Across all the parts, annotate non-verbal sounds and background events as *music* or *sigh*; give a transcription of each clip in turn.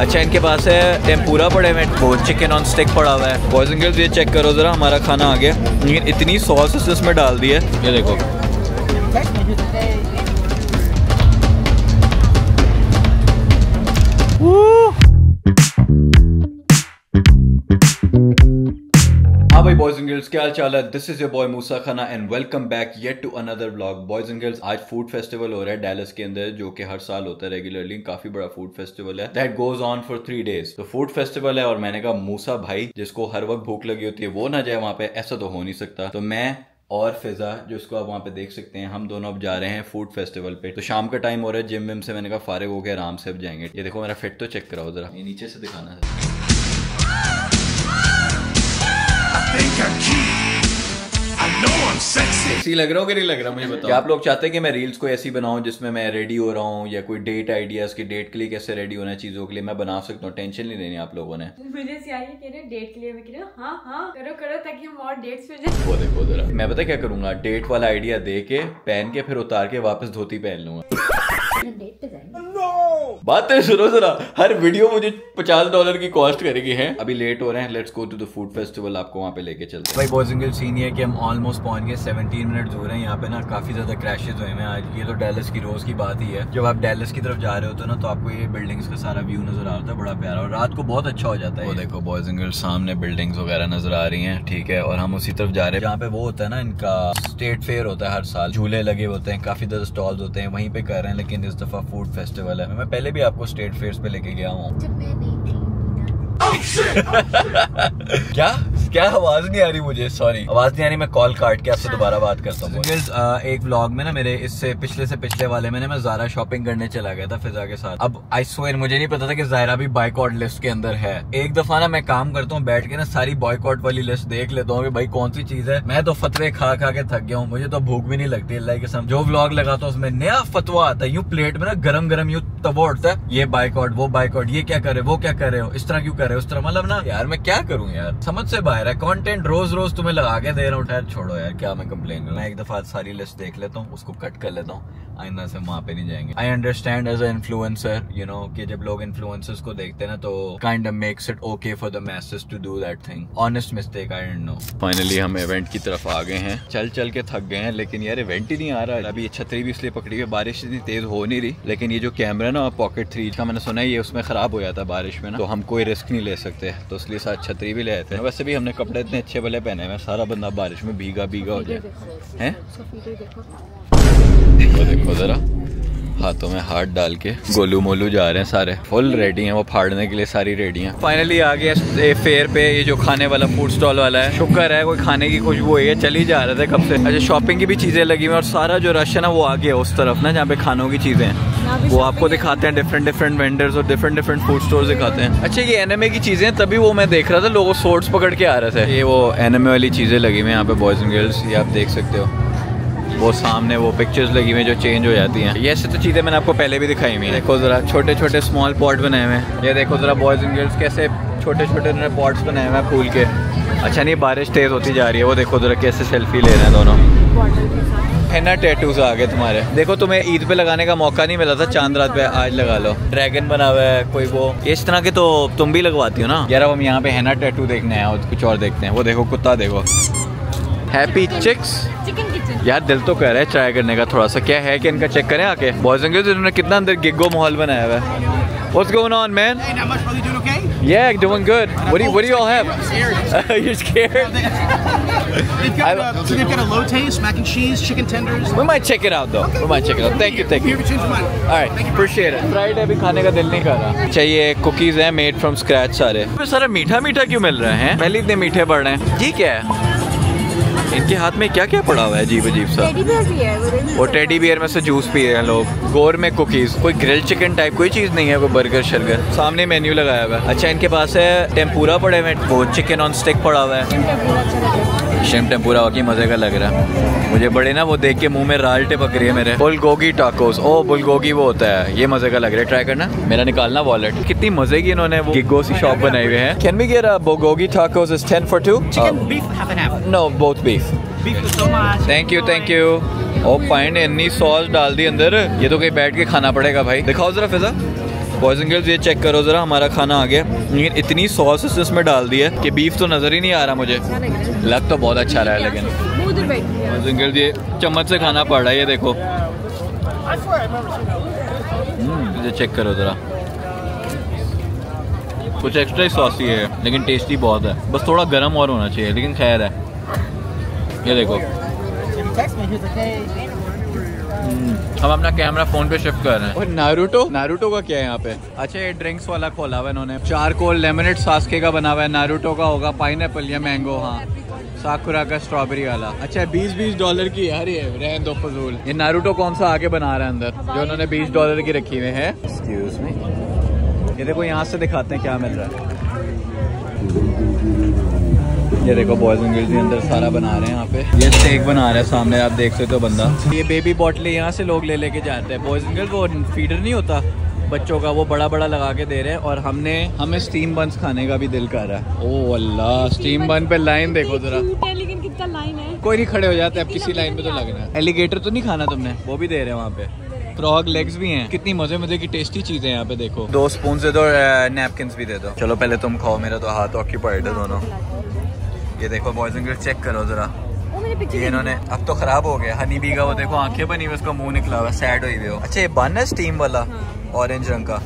अच्छा इनके पास है टेम्पूरा पड़े हुए वो चिकन ऑन स्टिक पड़ा हुआ है। बॉयज़ एंड गर्ल्स ये चेक करो ज़रा, हमारा खाना आ गया लेकिन इतनी सॉस इसमें डाल दी है। ये देखो। हाँ भाई बॉयज़ एंड गर्ल्स क्या हाल चाल है? This is your boy Musa Khan and welcome back yet to another blog boys and girls आज फ़ूड फेस्टिवल हो रहा है डैलस के अंदर, जो कि हर साल होता है रेगुलरली काफ़ी बड़ा फ़ूड फेस्टिवल है। That goes on for three days तो फ़ूड फेस्टिवल है और मैंने कहा मूसा भाई, जिसको हर वक्त भूख लगी होती है, वो ना जाए वहाँ पे, ऐसा तो हो नहीं सकता। तो मैं और फिजा जो इसको आप वहाँ पे देख सकते हैं, हम दोनों अब जा रहे हैं फ़ूड फेस्टिवल पे। तो शाम का टाइम हो रहा है जिम विम से मैंने कहा, फारिग हो गया आराम से अब जाएँगे। ये देखो, मेरा फिट तो चेक कराओ जरा। ये नीचे से दिखाना है। Think I'm cute. I know I'm sexy. ऐसी लग रहा हो कि नहीं लग रहा मुझे बताओ। क्या आप लोग चाहते हैं कि मैं रील्स को ऐसी बनाऊँ जिसमें मैं रेडी हो रहा हूँ या कोई डेट आइडियाज़ की डेट के लिए कैसे रेडी होना है चीज़ों के लिए? मैं बना सकता हूँ टेंशन नहीं लेनी आप लोगों ने। मुझे डेट के लिए मैं हाँ हाँ करो करो ताकि हम और डेट्स पे जाए। वो देखो जरा। मैं पता क्या करूँगा? डेट वाला आइडिया दे के पहन के फिर उतार के वापस धोती पहन लूँगा। जाएँगे बातें सुनो जरा हर वीडियो मुझे पचास डॉलर की कॉस्ट करेगी है? अभी लेट हो रहे हैं। Let's go to the food festival आपको वहाँ पे लेके चलते भाई बहुत सिंगल सीन ये कि हम ऑलमोस्ट पहुँच गए। 17 मिनट हो रहे हैं। यहाँ पे ना काफ़ी ज़्यादा क्रैशेज हुए हैं। आज ये तो डेलस की रोज की बात ही है। जब आप डेलस की तरफ़ जा रहे होते हो ना तो आपको ये बिल्डिंग्स का सारा व्यू नज़र आ रहा है। बड़ा प्यारा। और रात को बहुत अच्छा हो जाता है वो देखो बॉयज़ एंड गर्ल्स सामने बिल्डिंग्स वगैरह नज़र आ रही हैं। ठीक है और हम उसी तरफ़ जा रहे हैं। जहाँ पे वो होता है ना इनका स्टेट फेयर होता है हर साल। झूले लगे होते हैं काफ़ी ज़्यादा स्टॉल्स होते हैं वहीं पे कर रहे हैं लेकिन इस दफ़ा फ़ूड फेस्टिवल है। मैं पहले भी आपको स्टेट फेयर पे लेके गया हूँ। *laughs* क्या? क्या आवाज़ नहीं आ रही मुझे? सॉरी आवाज़ नहीं आ रही मैं कॉल काट के आपसे दोबारा बात करता हूँ uh, एक ब्लॉग में ना मेरे इससे पिछले से पिछले वाले में ना मैं जारा शॉपिंग करने चला गया था फिजा के साथ। अब आई स्वेयर मुझे नहीं पता था कि जायरा भी बाइकआउट लिस्ट के अंदर है। एक दफ़ा ना मैं काम करता हूँ बैठ के ना सारी बाइकआउट वाली लिस्ट देख लेता हूँ कि भाई कौन सी चीज़ है। मैं तो फतवे खा खा के थक गया हूँ मुझे तो भूख भी नहीं लगती अल्लाह के कसम जो ब्लॉग लगाता हूँ उसमें नया फतवा आता है यूँ प्लेट में ना गरम गरम यूँ तवा उठता है ये बाइकआउट वो बाइकआउट ये क्या करे वो क्या करे हो इस तरह क्यों करे उस तरह। मतलब ना यार मैं क्या करूँ यार? समझ से बाहर है कंटेंट रोज रोज तुम्हें लगा के दे रहा हूँ यार छोड़ो यार, क्या मैं कंप्लेन करना एक दफ़ा सारी लिस्ट देख लेता हूँ, उसको कट कर लेता हूँ। आइंदा से वहाँ पे नहीं जाएँगे। I understand as influencer you know कि जब लोग इन्फ्लुएंसर्स को देखते ना तो kind of makes it okay for the message to do that thing honest mistake I don't know finally हम इवेंट की तरफ़ आ गए हैं। चल चल के थक गए हैं, लेकिन यार इवेंट ही नहीं आ रहा। है अभी छतरी भी इसलिए पकड़ी हुई बारिश इतनी तेज हो नहीं रही। लेकिन ये जो कैमरा ना पॉकेट थ्री का मैंने सुना ये उसमें खराब हो जाता है बारिश में ना। तो हम कोई रिस्क नहीं ले सकते। तो इसलिए साथ छतरी भी ले आते हैं वैसे भी हमने कपड़े इतने अच्छे भले पहने हुए सारा बंदा बारिश में भीगा भीगा हो जाए। हैं? देखो देखो। जरा। हाथों में हाथ डाल के गोलू मोलू जा रहे हैं सारे। फुल रेडी हैं वो फाड़ने के लिए सारी रेडी हैं। फाइनली आ गया फेयर पे ये जो खाने वाला फ़ूड स्टॉल वाला है। शुक्र है कोई खाने की खुशबू है चल ही जा रहे थे कब से। अच्छा शॉपिंग की भी चीज़ें लगी हुई और सारा जो रश है ना वो आ गया उस तरफ़ ना जहाँ पे खानों की चीज़ें हैं। वो आपको दिखाते हैं डिफरेंट डिफरेंट वेंडर्स और डिफरेंट डिफरेंट फ़ूड स्टोर दिखाते हैं। अच्छा ये एनएमए की चीज़ें तभी वो मैं देख रहा था लोगों सोर्ट्स पकड़ के आ रहे थे। ये वो एनएमए वाली चीज़ें लगी हुई हैं यहाँ पे बॉयज़ एंड गर्ल्स ये आप देख सकते हो। वो सामने वो पिक्चर्स लगी हुई जो चेंज हो जाती हैं। ये ऐसे तो चीज़ें मैंने आपको पहले भी दिखाई हुई देखो ज़रा छोटे छोटे स्मॉल पॉट बनाए हुए हैं। ये देखो ज़रा बॉयज़ एंड गर्ल्स कैसे छोटे छोटे उन्होंने पॉट्स बनाए हुए हैं फूल के। अच्छा नहीं बारिश तेज़ होती जा रही है वो देखो ज़रा कैसे सेल्फी ले रहे हैं दोनों। हैना टैटूज आ गए तुम्हारे। देखो तुम्हें ईद पे लगाने का मौका नहीं मिला था चाँद रात पे आज लगा लो। ड्रैगन बना हुआ है कोई वो। इस तरह के तो तुम भी लगवाती हो ना? यार अब हम यहाँ पे हैना टैटू देखने आए और कुछ और देखते हैं। वो देखो कुत्ता देखो। हैप्पी चिक्स यार दिल तो कह रहा है ट्राई करने का थोड़ा सा। क्या है कि इनका चेक करें आके? बॉयज़ एंड गर्ल्स इन्होंने कितना अंदर गिग्गो माहौल बनाया हुआ है। What's going on, man? Hey, not much, brother. Doing okay? Yeah, doing good. What do you What do you all have? Scared. *laughs* You're scared? *laughs* They've got, uh, so they've got a low taste, mac and cheese, chicken tenders. We might check it out though. We might check it out. Thank you, thank You you. ever change your mind? All right, appreciate it. Fried अभी खाने का दिल नहीं कर रहा चाहिए cookies हैं made from scratch सारे सारा मीठा मीठा क्यों मिल रहा है पहले इतने मीठे पड़ रहे हैं जी क्या है इनके हाथ में क्या क्या पड़ा हुआ है अजीब अजीब सा? है वो टेडी बियर में से जूस पी रहे हैं लोग। गोर में कुकीज कोई ग्रिल चिकन टाइप कोई चीज़ नहीं है कोई बर्गर शर्गर सामने मेन्यू लगाया हुआ है। अच्छा इनके पास है टेम्पूरा पड़े हुए वो चिकन ऑन स्टिक पड़ा हुआ है। शिम टेम्पूरा वाकई मज़े का लग रहा है। मुझे बड़े ना वो देख के मुँह में राल टिपक रही है मेरे। बुलगोगी टाकोस ओ बुलगोगी वो होता है। ये मज़े का लग रहा है। ट्राई करना। मेरा निकालना वॉलेट कितनी मज़े की इन्होंने वो गिग्गो सी शॉप बनाई हुई है। Can we get a bulgogi tacos is 10 for 2 Chicken, beef, half and half. No both beef thank you thank you ओ पाइन ने इतनी सॉस डाल दी अंदर। ये तो कहीं बैठ के खाना पड़ेगा भाई। दिखाओ जरा फिजा। बॉयज़ एंड गर्ल्स ये चेक करो जरा हमारा खाना आ गया। लेकिन इतनी सॉस उसने इसमें डाल दी है कि बीफ तो नज़र ही नहीं आ रहा मुझे। लग तो बहुत अच्छा रहा है लेकिन बॉयज़ एंड गर्ल्स ये चम्मच से खाना पड़ रहा है ये देखो। हम्म, ये चेक करो जरा। कुछ एक्स्ट्रा ही सॉसी है लेकिन टेस्टी बहुत है। बस थोड़ा गर्म और होना चाहिए लेकिन खैर है। ये देखो। हम्म, हम अपना कैमरा फ़ोन पे शिफ्ट कर रहे हैं। और नारुतो नारुतो का क्या है यहाँ पे? अच्छा ये ड्रिंक्स वाला खोला हुआ इन्होंने। चारकोल लेमनेड सास्के का बना हुआ है। नारुतो का होगा पाइन एपल या मैंगो हाँ। साकुरा का स्ट्रॉबेरी वाला। अच्छा बीस बीस डॉलर की यार ये रहन दो फजूल। ये नारुतो कौन सा आगे बना रहा है अंदर? जो उन्होंने बीस डॉलर की रखी हुई है। एक्सक्यूज मी ये देखो यहाँ से दिखाते हैं क्या मिल रहा है। ये देखो बॉयज़ एंड गर्ल्स अंदर सारा बना रहे हैं यहाँ पे। ये स्टेक बना रहा है सामने आप देख सकते हो बंदा। ये बेबी बॉटलें यहाँ से लोग ले लेके जाते हैं। बॉयज़ एंड गर्ल्स वो फीडर नहीं होता? बच्चों का वो बड़ा बड़ा लगा के दे रहे हैं और हमने हमें स्टीम बंस खाने का भी दिल कर रहा है। ओ अल्लाह स्टीम बन पे लाइन देखो जरा। लेकिन कितना लाइन है? कोई नहीं खड़े हो जाते अब किसी लाइन पे तो लगना है। एलिगेटर तो नहीं खाना तुमने? वो भी दे रहे हैं वहाँ पे। फ्रॉग लेग्स भी हैं। कितनी मज़े मज़े की टेस्टी चीज़ें हैं यहाँ पे देखो। दो स्पून दे दो नैपकिन भी दे दो। चलो पहले तुम खाओ मेरा तो हाथ ऑक्यूपाइड है दोनों। ये देखो बॉयज़ एंड गर्ल्स चेक करो जरा। ये इन्होंने अब तो खराब हो गया। हनी बी का वो देखो आँखें बनी हुई उसका मुँह निकला हुआ सैड हुई हुई हो। अच्छा ये बन है स्टीम वाला? ऑरेंज रंग का।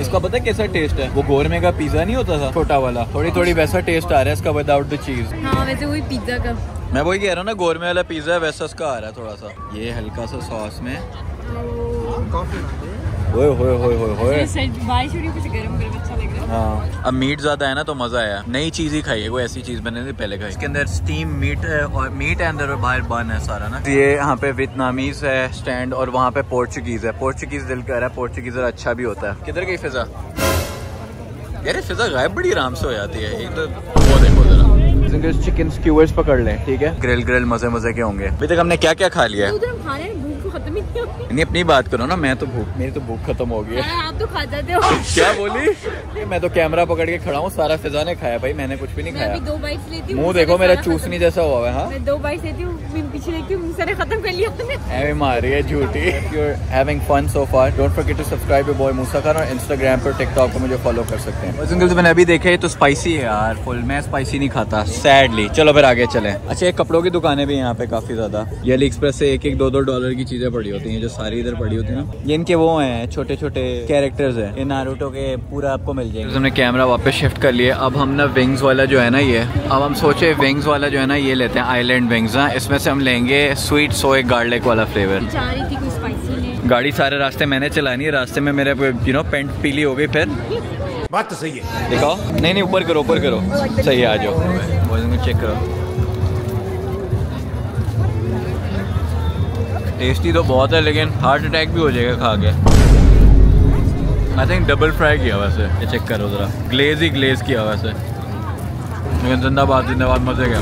इसका पता कैसा टेस्ट है? वो गोरमे का पिज्जा नहीं होता था? छोटा वाला। थोड़ी थोड़ी वैसा टेस्ट आ रहा है इसका विदाउट द चीज़ हाँ वैसे वही पिज्जा का। मैं वही कह रहा हूँ ना गोरमे वाला पिज्जा है वैसा उसका आ रहा है थोड़ा सा। ये हल्का सा सॉस में। ओए होए होए होए होए। बारिश हो रही है कुछ गरम गरम अच्छा लग रहा है। हाँ। अब मीट ज़्यादा है ना तो मज़ा आया। नई चीज़ ही खाई है कोई ऐसी चीज़ मैंने नहीं पहले खाई। इसके अंदर स्टीम मीट है और मीट है अंदर और बाहर बन है सारा ना। ये यहाँ पे वियतनामीज है स्टैंड और वहाँ पे पोर्चुगीज है। पोर्चुगीज दिल कर रहा है पोर्चुगीज और अच्छा भी होता है। किधर गई फिजा? यार फिजा गायब बड़ी आराम से हो जाती है। एक तो वो देखो जरा। चिकन स्क्यूवर्स पकड़ लें ठीक है? ग्रिल ग्रिल मज़े मज़े के होंगे। अभी तक हमने क्या क्या खा लिया है खत्म ही नहीं होती। नहीं अपनी बात करो ना मैं तो भूख मेरी तो भूख खत्म हो गई है। हाँ, आप तो खा जाते हो। *laughs* क्या बोली? *laughs* मैं तो कैमरा पकड़ के खड़ा हूँ सारा फिजा ने खाया भाई मैंने कुछ भी नहीं खाया। दो बाइट्स लेती हूँ मुँह देखो मेरा चूसनी जैसा हुआ है हाँ? दो बाइक लेती हूँ पीछे देखती हूँ सारे खत्म कर लिया मार है झूठी। You are having fun so far don't forget to subscribe your boy Musa Khan और इंस्टाग्राम पर टिकटॉक पर मुझे फॉलो कर सकते हैं। सिंगल तो मैंने अभी देखा है तो स्पाइसी है यार फुल मैं स्पाइसी नहीं खाता सैडली चलो फिर आगे चलें। अच्छा ये कपड़ों की दुकानें भी यहाँ पे काफ़ी ज़्यादा। ये अली एक्सप्रेस से एक एक दो दो डॉलर की चीज़ें पड़ी होती हैं जो सारी इधर पड़ी होती है। ना ये इनके वो हैं छोटे छोटे कैरेक्टर्स हैं। ये नारुतो के पूरा आपको मिल जाएँगे। हमने कैमरा वापस शिफ्ट कर लिया अब हम ना विंग्स वाला जो है ना ये अब हम सोचे विंग्स वाला जो है ना ये लेते हैं आईलैंड विंग्स ना इसमें से हम लेंगे स्वीट सोए गार्लिक वाला फ्लेवर गाड़ी सारे रास्ते मैंने चलानी है रास्ते में मेरे यू नो पेंट पीली हो गई फिर। बात तो सही है। दिखाओ। नहीं नहीं ऊपर करो ऊपर करो। सही है आ जाओ। चेक करो। टेस्टी तो बहुत है लेकिन हार्ट अटैक भी हो जाएगा खा के। आई थिंक डबल फ्राई किया वैसे। ये चेक करो जरा। ग्लेज ही ग्लेज किया वैसे। लेकिन जिंदाबाद जिंदाबाद मज़े का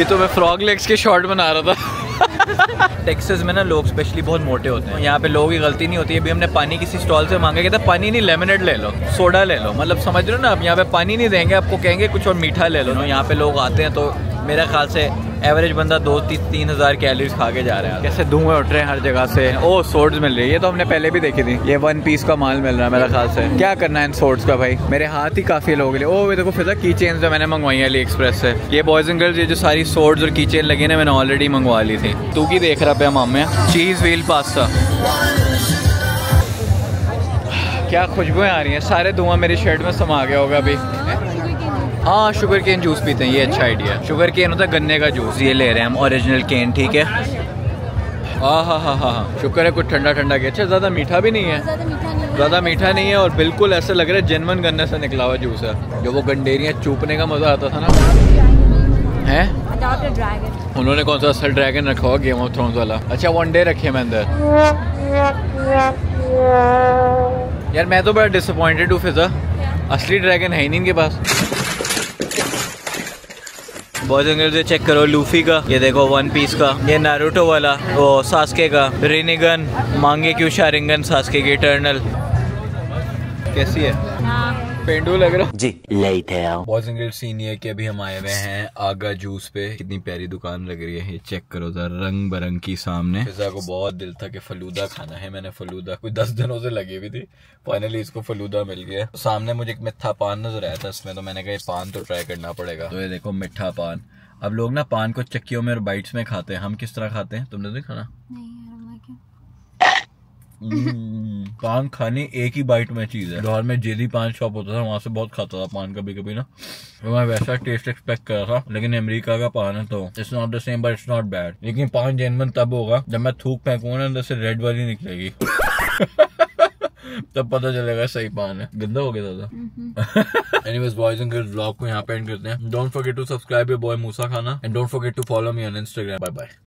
ये तो मैं फ्रॉग लेग्स के शॉर्ट बना रहा था। टेक्सस में ना लोग स्पेशली बहुत मोटे होते हैं। यहाँ पे लोगों की गलती नहीं होती। है अभी हमने पानी किसी स्टॉल से मांगा, कहता पानी नहीं लेमनेड ले लो सोडा ले लो। मतलब समझ लो ना अब यहाँ पे पानी नहीं देंगे, आपको कहेंगे, कुछ और मीठा ले लो। यहाँ पे लोग आते हैं तो मेरा ख्याल से एवरेज बंदा दो तीन तीन हज़ार कैलोरीज खा के जा रहा है। कैसे धुएँ उठ रहे हैं हर जगह से? ओ सोर्ड्स मिल रही है, ये तो हमने पहले भी देखी थी। ये वन पीस का माल मिल रहा है मेरा ख्याल से। क्या करना है इन सोर्ड्स का भाई? मेरे हाथ ही काफ़ी लोग ओ देखो फिर की चेन जो मैंने मंगवाई है अली एक्सप्रेस से। ये बॉयज़ एंड गर्ल्स ये जो सारी सोर्ड्स और की चेन लगी ना, मैंने ऑलरेडी मंगवा ली थी। तू की देख रहा पे मामे? चीज़ व्हील पास्ता क्या खुशबुएँ आ रही हैं। सारे धुआँ मेरी शर्ट में समा गया होगा अभी। हाँ शुगर केन जूस पीते हैं ये अच्छा आइडिया है। शुगर केन होता है गन्ने का जूस ये ले रहे हैं हम ओरिजिनल केन ठीक है? हाँ हाँ हाँ हाँ हाँ। शुक्र है कुछ ठंडा ठंडा किया अच्छा ज़्यादा मीठा भी नहीं है। ज़्यादा मीठा नहीं है। ज़्यादा मीठा नहीं है और बिल्कुल ऐसा लग रहा है जेनवन गन्ने से निकला हुआ जूस है। जो वो गंडेरियाँ चूपने का मज़ा आता था ना। है. उन्होंने कौन सा असल ड्रैगन रखा हुआ गेम ऑफ़ थ्रोन्स वाला? अच्छा वन डे रखे मैं अंदर। यार मैं तो बड़ा डिसअपॉइंटेड हूँ फिजा। असली ड्रैगन है ही नहीं इनके पास। बॉयज़ एंड गर्ल्स ये चेक करो लूफी का, ये देखो वन पीस का, ये नारुतो वाला, वो सासके का रिनिगन मांगे क्यों शारिंगन सासके की इटर्नल कैसी है। पेंडू लग रहा। जी later. Boys and girls scene ये कि अभी हम आए हुए हैं आगा जूस पे। कितनी प्यारी दुकान लग रही है ये चेक करो जरा रंग बरंग की सामने। फिजा को बहुत दिल था कि फलूदा खाना है मैंने फलूदा कोई दस दिनों से लगी हुई थी। फाइनली इसको फलूदा मिल गया। सामने मुझे एक मिठा पान नज़र आया था इसमें तो मैंने कहा पान तो ट्राई करना पड़ेगा। तो ये देखो मिठा पान। अब लोग ना पान को चक्कियों में और बाइट्स में खाते हैं। हम किस तरह खाते हैं? तुमने तो खाना? हम्म, पान खानी एक ही बाइट में चीज़ है। लाहौर में जेली पान शॉप होता था वहाँ से बहुत खाता था पान कभी कभी ना। तो मैं वैसा टेस्ट एक्सपेक्ट कर रहा था लेकिन अमेरिका का पान है तो। It's not the same but it's not bad लेकिन पान जेनवन तब होगा जब मैं थूक फेंकूँगा ना अंदर से रेड वाली निकलेगी। *laughs* तब पता चलेगा सही पान है। गंदा हो गया दादा। Anyways boys and girls blog को यहाँ पे एंड करते हैं। Don't forget to subscribe your boy Musa Khan and don't forget to follow me on Instagram bye bye